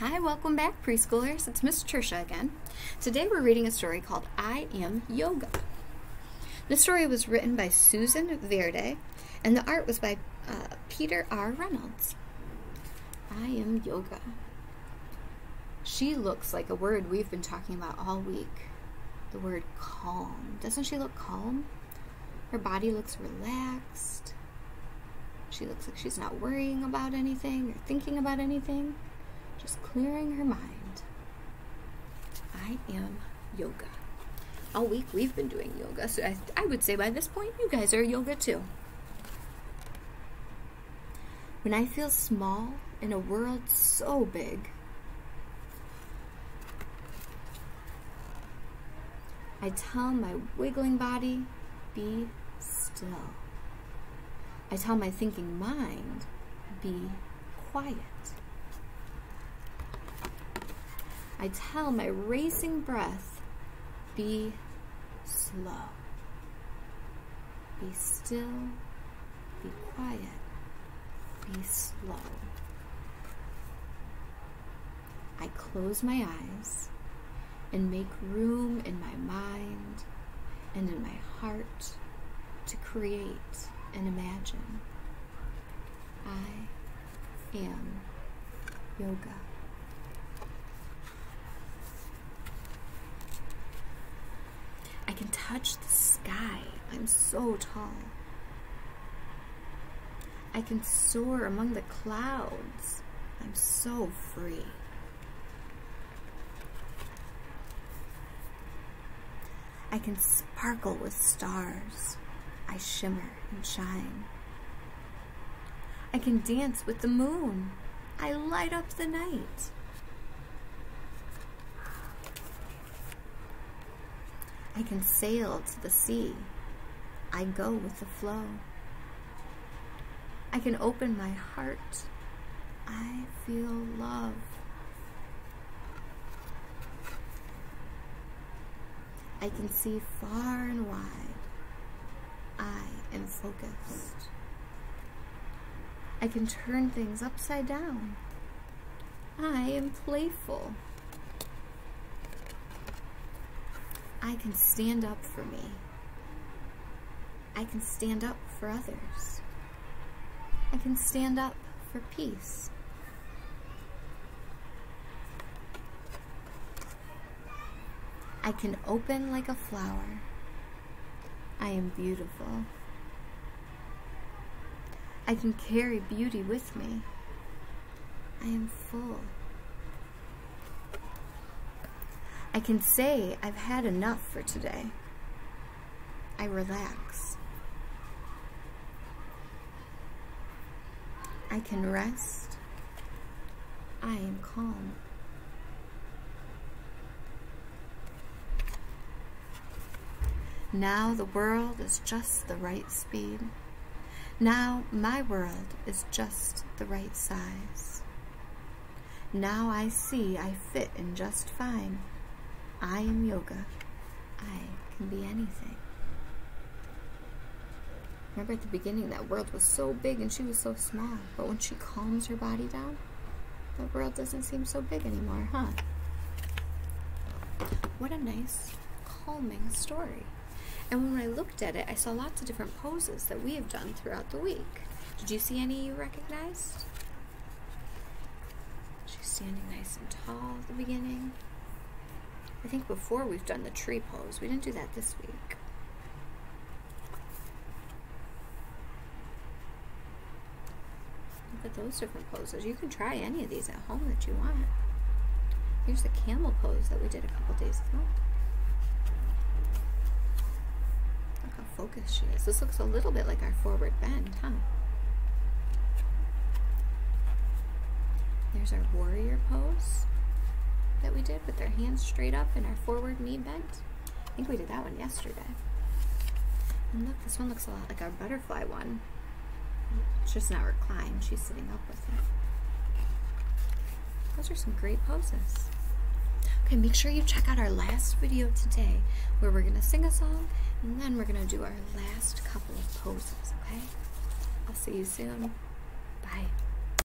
Hi, welcome back, preschoolers. It's Miss Trisha again. Today we're reading a story called I Am Yoga. This story was written by Susan Verde, and the art was by uh, Peter R. Reynolds. I Am Yoga. She looks like a word we've been talking about all week. The word calm. Doesn't she look calm? Her body looks relaxed. She looks like she's not worrying about anything or thinking about anything just clearing her mind. I am yoga. All week we've been doing yoga, so I, I would say by this point you guys are yoga too. When I feel small in a world so big, I tell my wiggling body, be still. I tell my thinking mind, be quiet. I tell my racing breath, be slow. Be still, be quiet, be slow. I close my eyes and make room in my mind and in my heart to create and imagine. I am yoga. Can touch the sky. I'm so tall. I can soar among the clouds. I'm so free. I can sparkle with stars. I shimmer and shine. I can dance with the moon. I light up the night. I can sail to the sea. I go with the flow. I can open my heart. I feel love. I can see far and wide. I am focused. I can turn things upside down. I am playful. I can stand up for me. I can stand up for others. I can stand up for peace. I can open like a flower. I am beautiful. I can carry beauty with me. I am full. I can say I've had enough for today. I relax. I can rest. I am calm. Now the world is just the right speed. Now my world is just the right size. Now I see I fit in just fine. I am yoga. I can be anything. Remember at the beginning, that world was so big and she was so small. But when she calms her body down, the world doesn't seem so big anymore, huh? What a nice, calming story. And when I looked at it, I saw lots of different poses that we have done throughout the week. Did you see any you recognized? She's standing nice and tall at the beginning. I think before we've done the tree pose. We didn't do that this week. Look at those different poses. You can try any of these at home that you want. Here's the camel pose that we did a couple days ago. Look how focused she is. This looks a little bit like our forward bend, huh? There's our warrior pose that we did with our hands straight up and our forward knee bent. I think we did that one yesterday. And look, this one looks a lot like our butterfly one. It's just not reclined. She's sitting up with it. Those are some great poses. Okay, make sure you check out our last video today where we're to sing a song and then we're to do our last couple of poses, okay? I'll see you soon. Bye.